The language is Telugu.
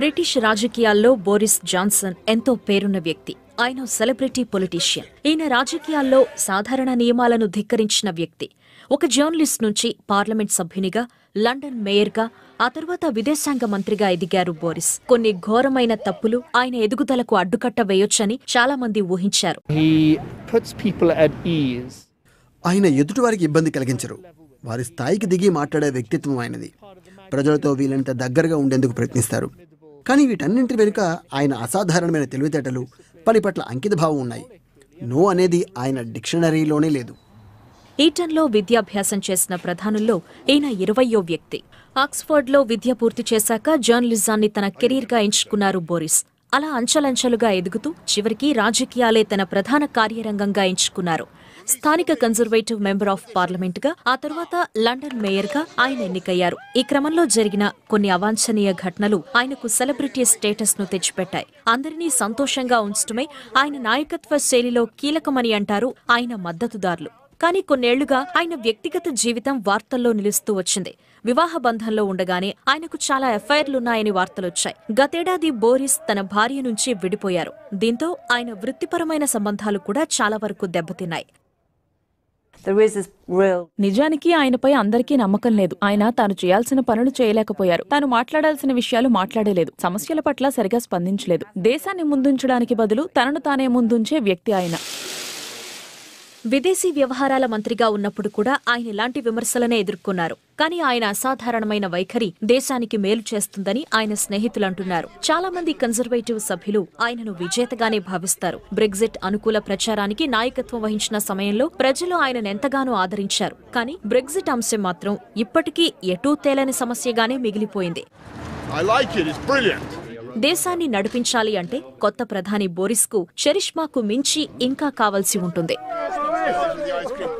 బ్రిటిష్ రాజకీయాల్లో బోరిస్ జాన్సన్ ఎంతో పేరున్న వ్యక్తి. ఆయన సెలబ్రిటీ పొలిటీషియన్. ఈయన రాజకీయాల్లో సాధారణ నియమాలను ధిక్కరించిన వ్యక్తి. ఒక జర్నలిస్ట్ నుంచి పార్లమెంట్ సభ్యునిగా లండన్ మేయర్గా ఆ తర్వాత విదేశాంగ మంత్రిగా ఎదిగారు బోరిస్. కొన్ని ఘోరమైన తప్పులు ఆయన ఎదుగుదలకు అడ్డుకట్ట వేయొచ్చని చాలా మంది ఊహించారు. ఆయన ఎదుటివారికి ఇబ్బంది కలిగించరు. వారి స్థాయికి దిగి మాట్లాడే వ్యక్తిత్వం ఆయనది. ప్రజలతో వీలైనంత దగ్గరగా ఉండేందుకు ప్రయత్నిస్తారు. కానీ వీటన్నింటి వెనుక ఆయన అసాధారణమైన తెలివితేటలు పని పట్ల అంకితభావం ఉన్నాయి. నో అనేది ఆయన డిక్షనరీలోనే లేదు. ఈటన్లో విద్యాభ్యాసం చేసిన ప్రధానుల్లో ఈయన ఇరవయో వ్యక్తి. ఆక్స్ఫర్డ్లో విద్య పూర్తి చేశాక జర్నలిజాన్ని తన కెరీర్గా ఎంచుకున్నారు బోరిస్. అలా అంచెలంచెలుగా ఎదుగుతూ చివరికి రాజకీయాలే తన ప్రధాన కార్యరంగంగా ఎంచుకున్నారు. స్థానిక కన్జర్వేటివ్ మెంబర్ ఆఫ్ పార్లమెంట్గా ఆ తర్వాత లండన్ మేయర్గా ఆయన ఎన్నికయ్యారు. ఈ క్రమంలో జరిగిన కొన్ని అవాంఛనీయ ఘటనలు ఆయనకు సెలబ్రిటీ స్టేటస్ను తెచ్చిపెట్టాయి. అందరినీ సంతోషంగా ఉంచడమే ఆయన నాయకత్వ శైలిలో కీలకమని అంటారు ఆయన మద్దతుదారులు. కానీ కొన్నేళ్ళుగా ఆయన వ్యక్తిగత జీవితం వార్తల్లో నిలుస్తూ వచ్చింది. వివాహ బంధంలో ఉండగానే ఆయనకు చాలా ఎఫ్ఐఆర్లున్నాయని వార్తలొచ్చాయి. గతేడాది బోరిస్ తన భార్య నుంచి విడిపోయారు. దీంతో ఆయన వృత్తిపరమైన సంబంధాలు కూడా చాలా వరకు దెబ్బతిన్నాయి. నిజానికి ఆయనపై అందరికీ నమ్మకం లేదు. ఆయన తాను చేయాల్సిన పనులు చేయలేకపోయారు. తాను మాట్లాడాల్సిన విషయాలు మాట్లాడలేదు. సమస్యల పట్ల సరిగా స్పందించలేదు. దేశాన్ని ముందుంచడానికి బదులు తనను తానే ముందుంచే వ్యక్తి ఆయన. విదేశీ వ్యవహారాల మంత్రిగా ఉన్నప్పుడు కూడా ఆయన ఇలాంటి విమర్శలనే ఎదుర్కొన్నారు. కానీ ఆయన అసాధారణమైన వైఖరి దేశానికి మేలు చేస్తుందని ఆయన స్నేహితులు అంటున్నారు. చాలా మంది కన్జర్వేటివ్ సభ్యులు ఆయనను విజేతగానే భావిస్తారు. బ్రెగ్జిట్ అనుకూల ప్రచారానికి నాయకత్వం వహించిన సమయంలో ప్రజలు ఆయనను ఎంతగానో ఆదరించారు. కానీ బ్రెగ్జిట్ అంశం మాత్రం ఇప్పటికీ ఎటూ తేలని సమస్యగానే మిగిలిపోయింది. దేశాన్ని నడిపించాలి అంటే కొత్త ప్రధాని బోరిస్కు చరిష్మాకు మించి ఇంకా కావాల్సి ఉంటుంది. Cheers!